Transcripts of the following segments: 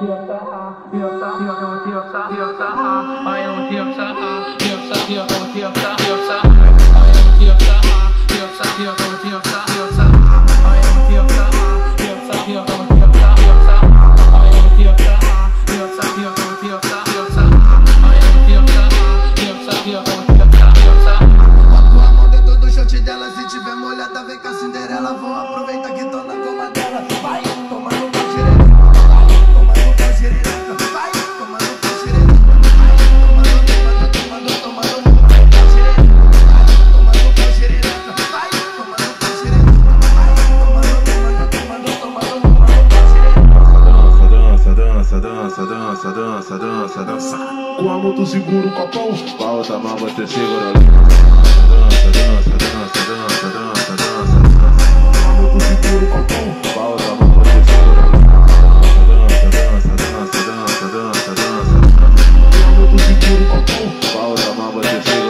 Dios, Dios, Dios, Dios, Dios, Dios, Dios, Dios, Dios, Dios, Dios, Dios, Dios, Com a mão tu segura o copão, com a outra mão você segura Dança, dança, dança, dança, dança, dança. Com a mão tu segura o copão, com a outra mão você segura Dança, dança, dança, dança, dança, dança. Com a mão tu segura o copão, com a outra mão você segura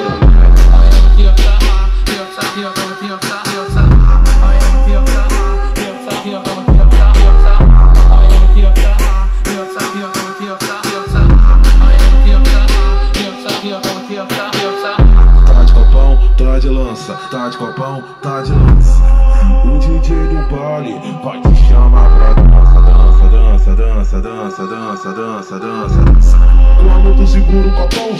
tá de lança, tá de copão, tá de lança. O DJ do baile vai te chamar pra dança, dança, dança, dança, dança, dança, dança, dança. Mão tu segura o copão,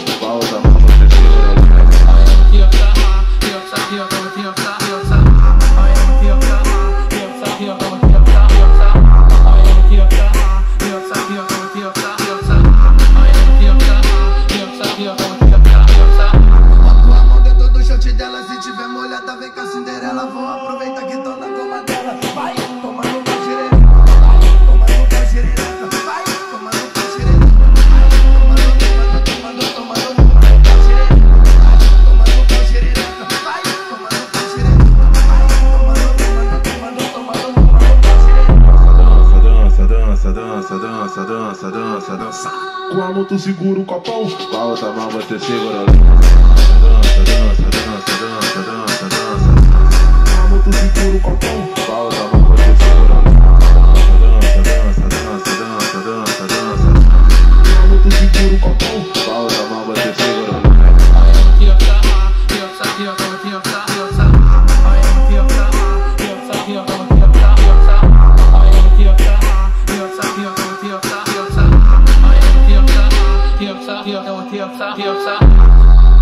dança, dança, dança, dança, dança. Com a mão tu segura o copão, com a outra mão você segura Dança, dança, dança, dança, dança, dança. Com a mão tu segura o copão, com a outra mão você segura Dança, dança, dança, dança, dança, dança. Com tu segura o copão. Dios, Dios, up, Dios, up, Dios.